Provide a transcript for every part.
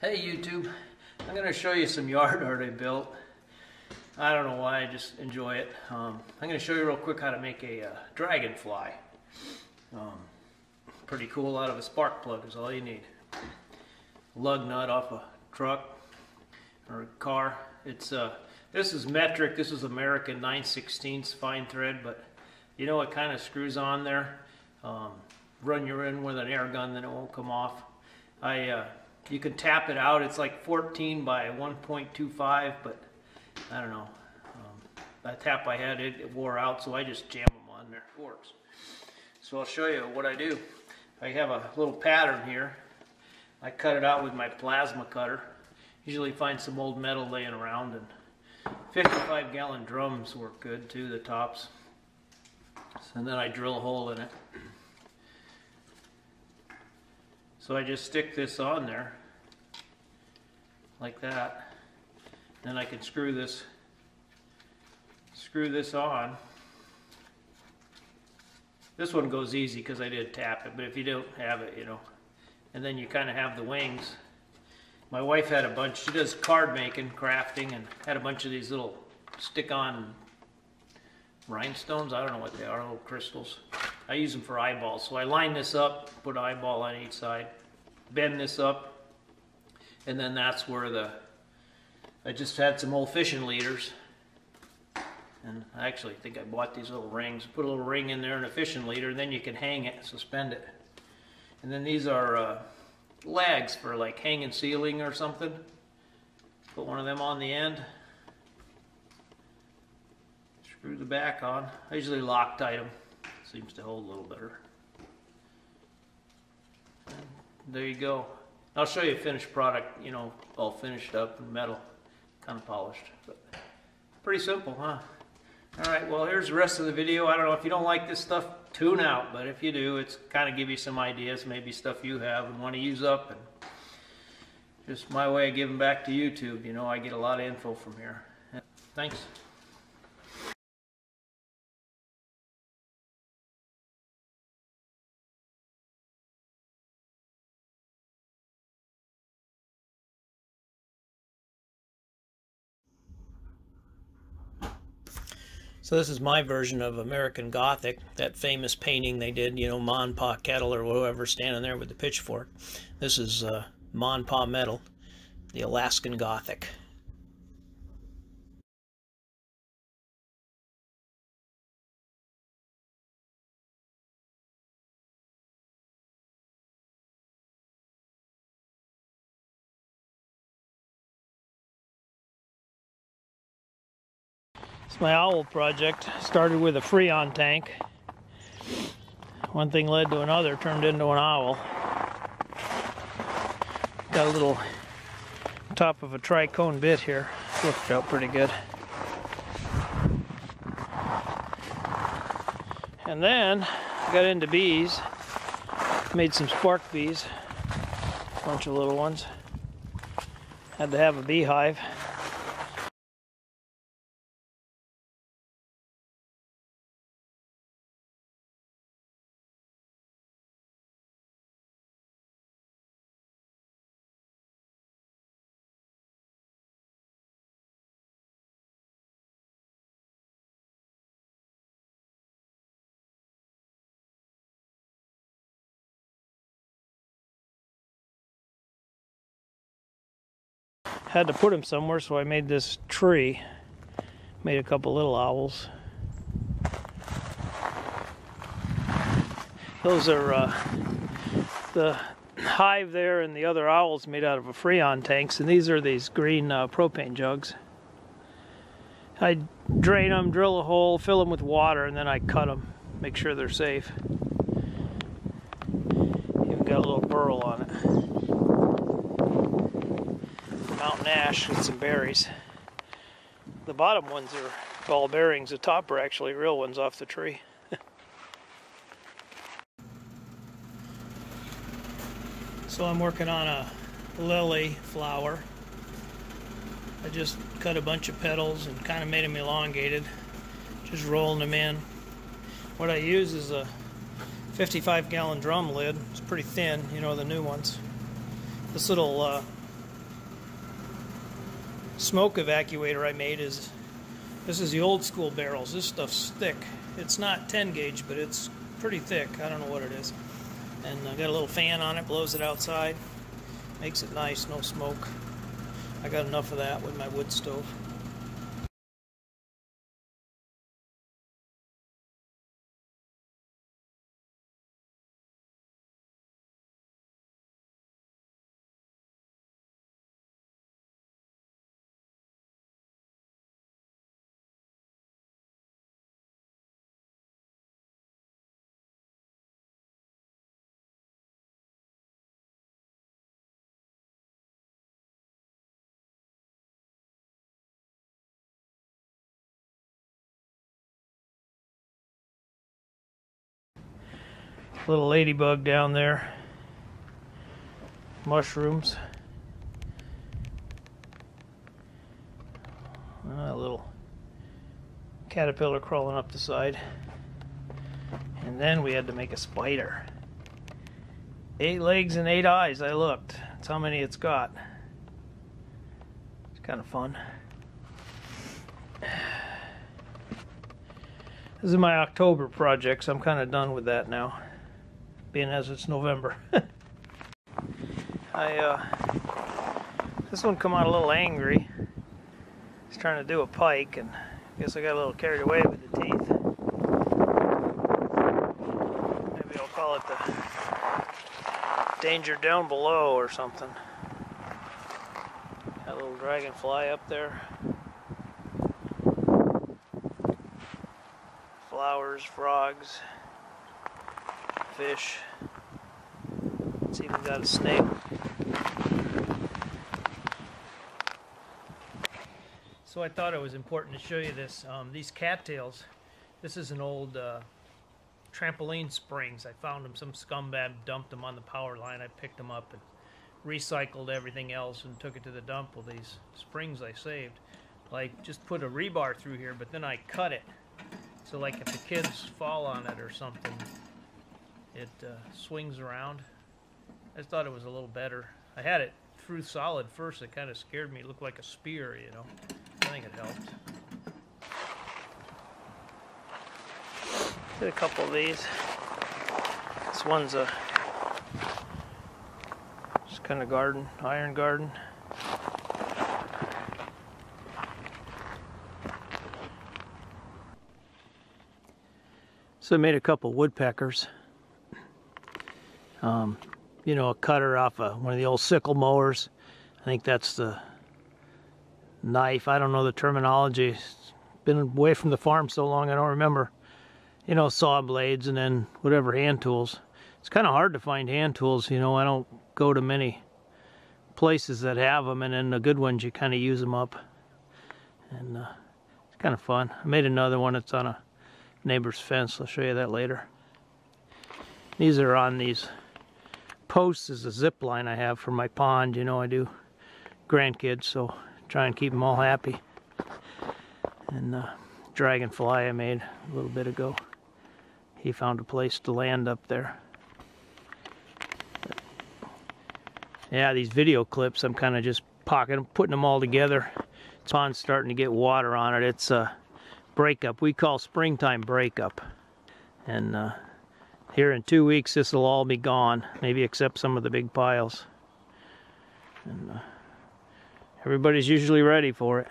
Hey YouTube, I'm going to show you some yard art I built. I don't know why, I just enjoy it. Um, I'm going to show you real quick how to make a uh, dragonfly. Um, pretty cool out of a spark plug is all you need. Lug nut off a truck or a car. It's uh, This is metric, this is American 9 16 fine thread, but you know it kind of screws on there. Um, run your in with an air gun then it won't come off. I uh, you can tap it out. It's like 14 by 1.25, but I don't know. Um, that tap I had, it, it, wore out, so I just jam them on there. It works. So I'll show you what I do. I have a little pattern here. I cut it out with my plasma cutter. Usually find some old metal laying around, and 55 gallon drums work good too, the tops. And then I drill a hole in it. So I just stick this on there like that. Then I can screw this screw this on. This one goes easy because I did tap it, but if you don't have it, you know. And then you kind of have the wings. My wife had a bunch, she does card making, crafting, and had a bunch of these little stick-on rhinestones. I don't know what they are, little crystals. I use them for eyeballs. So I line this up, put eyeball on each side, bend this up, and then that's where the, I just had some old fishing leaders, and I actually think I bought these little rings. Put a little ring in there and a fishing leader, and then you can hang it, suspend it. And then these are uh, legs for like hanging ceiling or something. Put one of them on the end. Screw the back on. I usually Loctite them. Seems to hold a little better. There you go. I'll show you a finished product, you know, all finished up and metal, kind of polished. But pretty simple, huh? All right, well, here's the rest of the video. I don't know if you don't like this stuff, tune out. But if you do, it's kind of give you some ideas, maybe stuff you have and want to use up. And just my way of giving back to YouTube. You know, I get a lot of info from here. Thanks. So this is my version of American Gothic, that famous painting they did, you know, Ma Pa Kettle or whoever standing there with the pitchfork. This is uh, Pa Metal, the Alaskan Gothic. My owl project. Started with a Freon tank. One thing led to another, turned into an owl. Got a little top of a tricone bit here. Worked out pretty good. And then got into bees. Made some spark bees. A bunch of little ones. Had to have a beehive. Had to put him somewhere, so I made this tree. Made a couple little owls. Those are uh, the hive there and the other owls made out of a Freon tanks, and these are these green uh, propane jugs. I drain them, drill a hole, fill them with water, and then I cut them, make sure they're safe. Even got a little burl on it mountain ash and some berries. The bottom ones are ball bearings. The top are actually real ones off the tree. so I'm working on a lily flower. I just cut a bunch of petals and kind of made them elongated, just rolling them in. What I use is a 55 gallon drum lid. It's pretty thin, you know, the new ones. This little uh, smoke evacuator I made is this is the old school barrels. This stuff's thick. It's not 10 gauge, but it's pretty thick. I don't know what it is. And I got a little fan on it, blows it outside. Makes it nice, no smoke. I got enough of that with my wood stove. Little ladybug down there. Mushrooms. Uh, a little caterpillar crawling up the side. And then we had to make a spider. Eight legs and eight eyes, I looked. That's how many it's got. It's kind of fun. This is my October project, so I'm kind of done with that now being as it's November. I uh, this one come out a little angry. He's trying to do a pike, and I guess I got a little carried away with the teeth. Maybe I'll call it the danger down below or something. Got a little dragonfly up there. Flowers, frogs fish. It's even got a snake. So I thought it was important to show you this. Um, these cattails, this is an old uh, trampoline springs. I found them, some scumbag dumped them on the power line. I picked them up and recycled everything else and took it to the dump. Well, these springs I saved, like just put a rebar through here, but then I cut it. So like if the kids fall on it or something, it uh, swings around. I thought it was a little better. I had it through solid first. It kind of scared me. It looked like a spear, you know. I think it helped. Did a couple of these. This one's a just kind of garden, iron garden. So I made a couple woodpeckers um, you know, a cutter off of one of the old sickle mowers. I think that's the knife. I don't know the terminology. Been away from the farm so long I don't remember. You know, saw blades and then whatever hand tools. It's kind of hard to find hand tools. You know, I don't go to many places that have them, and then the good ones you kind of use them up. And uh, it's kind of fun. I made another one. It's on a neighbor's fence. I'll show you that later. These are on these posts is a zip line I have for my pond. You know, I do grandkids, so try and keep them all happy. And uh, dragonfly I made a little bit ago. He found a place to land up there. But, yeah, these video clips, I'm kind of just pocketing, putting them all together. It's pond's starting to get water on it. It's a breakup. We call springtime breakup. And uh, here in two weeks this will all be gone maybe except some of the big piles. And uh, everybody's usually ready for it.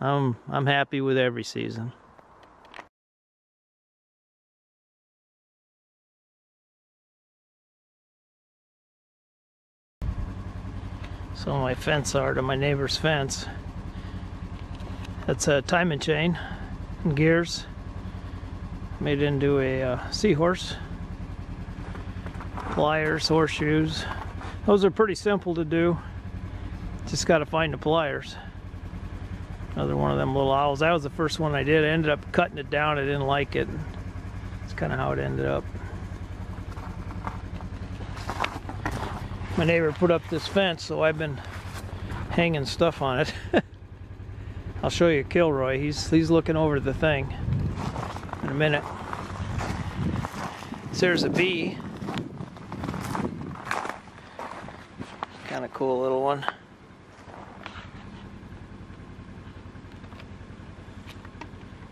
I'm I'm happy with every season. So my fence are to my neighbor's fence that's a timing chain and gears made into a uh, seahorse. Pliers horseshoes. Those are pretty simple to do. Just got to find the pliers. Another one of them little owls. That was the first one I did. I ended up cutting it down. I didn't like it. That's kind of how it ended up. My neighbor put up this fence so I've been hanging stuff on it. I'll show you Kilroy. He's he's looking over the thing. in a minute. So there's a bee. Kind of cool little one.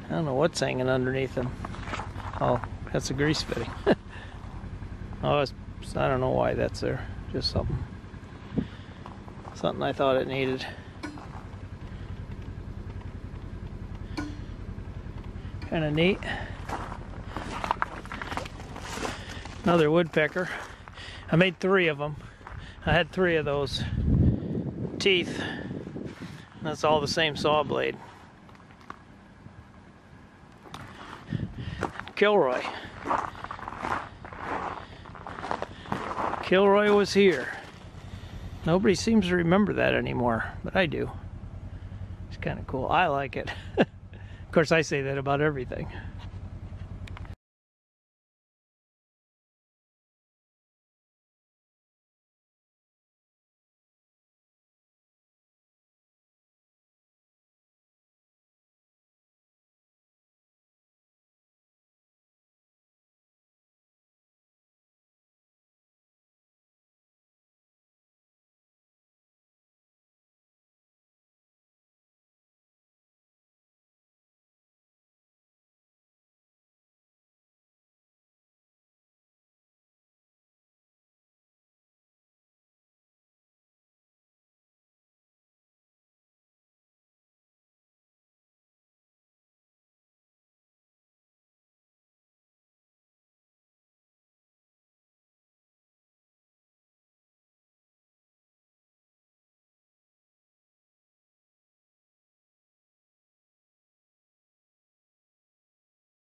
I don't know what's hanging underneath him. Oh, that's a grease fitting. oh, I don't know why that's there. Just something. Something I thought it needed. Kind of neat. Another woodpecker. I made three of them. I had three of those teeth. That's all the same saw blade. Kilroy. Kilroy was here. Nobody seems to remember that anymore, but I do. It's kind of cool. I like it. of course, I say that about everything.